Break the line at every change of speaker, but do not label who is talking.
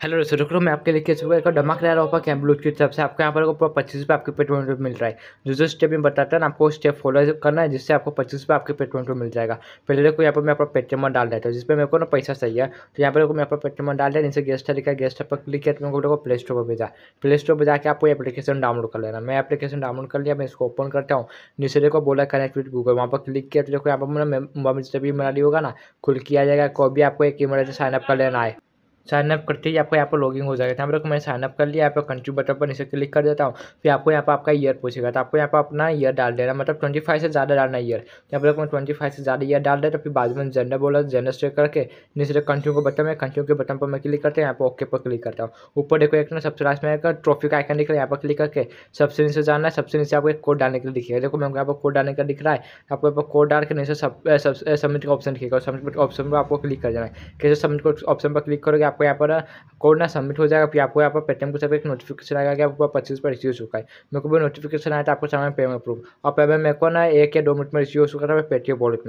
Hello दोस्तों, रुको मैं आपके लिए चुका एक धमाक रहा ऑफ़र क्या ब्लूट की तरफ़ से। आपको यहाँ पर पूरा पच्चीस रुपये आपके पेट में मिल रहा है। जो जो स्टेप में बताता है ना, आपको स्टेप फॉलो करना है, जिससे आपको पच्चीस रुपये आपके पेट में मिल जाएगा। पहले देखो, यहाँ पर मैं अपना पेटीएम डाल देता हूँ, जिसपे मेरे को ना पैसा है। तो यहाँ पर मैं अपना पेटीएम डाल दिया, नीचे गेस्ट लिखा गेस्ट पर क्लिक किया तो मेरे को प्ले स्टोर पर भेजा। प्ले स्टोर पर जाकर आपको एप्लीकेशन डाउनलोड कर लेना। मैं एप्लीकेशन डाउनलोड कर लिया, मैं इसको ओपन करता हूँ। नीचे देखो, बोला कनेक्ट विद गूगल वहाँ पर क्लिक किया तो देखो यहाँ पर मैंने मोबाइल से भी मेरा होगा ना, खुल किया जाएगा कोई भी आपको एक ईमेल से साइनअप कर लेना है। साइनअप करते ही आपको यहाँ पर लॉगिंग हो जाएगा यहाँ पर मैंने साइनअप कर लिया यहाँ पर कंट्री बटन पर नीचे क्लिक कर देता हूँ फिर आपको यहाँ पर आपका ईयर पूछेगा तो आपको यहाँ पर अपना ईयर डाल देना मतलब ट्वेंटी फाइव से ज़्यादा डालना ईयर यहाँ पर मैं ट्वेंटी फाइव से ज़्यादा ईयर डाल देता फिर बाद में जेंडर बोला जेंडर स्ट्रेक करके नीचे कंट्री को बटन में कंट्री के बटन पर मैं क्लिक करते हैं यहाँ पर ओके पर क्लिक करता हूँ ऊपर देखो एक ना सबसे लास्ट में एक ट्रॉफी का आइकन दिख रहा है यहाँ पर क्लिक करके सबसे नीचे जाना है सबसे नीचे आपको एक कोड डालने के लिए दिखेगा देखो मैं यहाँ पर कोड डालने का दिख रहा है आपको यहाँ पर कोड डाल के नीचे सबमिट का ऑप्शन दिखेगा सबमिट ऑप्शन पर आपको क्लिक कर जाना है कैसे सबमिट ऑप्शन पर क्लिक करोगे आपको यहाँ पर कोड ना सबमिट हो जाएगा, फिर आपको यहाँ पर पेटीएम को सब एक नोटिफिकेशन आएगा कि आपको पच्चीस पर रिसीव हो चुका है। मेरे को भी नोटिफिकेशन आया था, आपको सामने पेमेंट प्रूफ और पेमेंट मेरे को ना एक या दो मिनट में रिसीव हो चुका था पेटीएम वॉलेट में।